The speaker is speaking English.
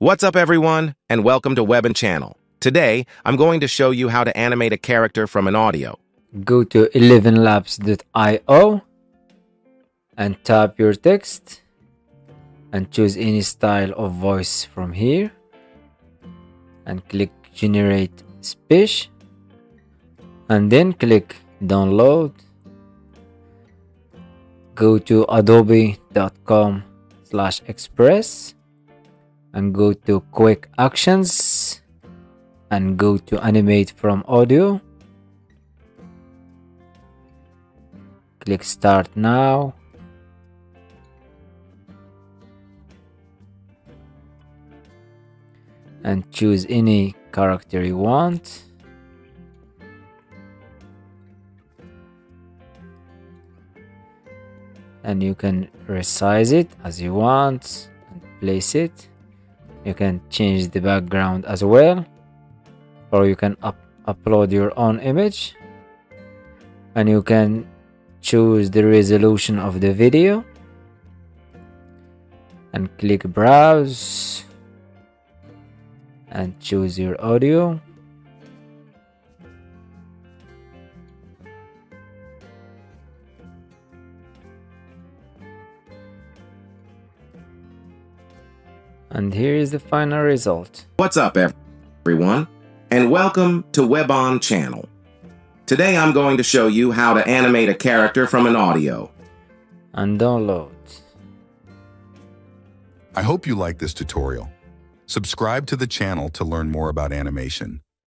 What's up, everyone, and welcome to Webon Channel. Today, I'm going to show you how to animate a character from an audio. Go to 11labs.io and type your text and choose any style of voice from here and click generate speech and then click download go to adobe.com slash express and go to quick actions and go to animate from audio. Click start now. And choose any character you want. And you can resize it as you want and place it you can change the background as well or you can up upload your own image. And you can choose the resolution of the video. And click browse. And choose your audio and here is the final result What's up, everyone, and welcome to WebOn Channel. Today, I'm going to show you how to animate a character from an audio. and download I hope you like this tutorial. Subscribe to the channel to learn more about animation.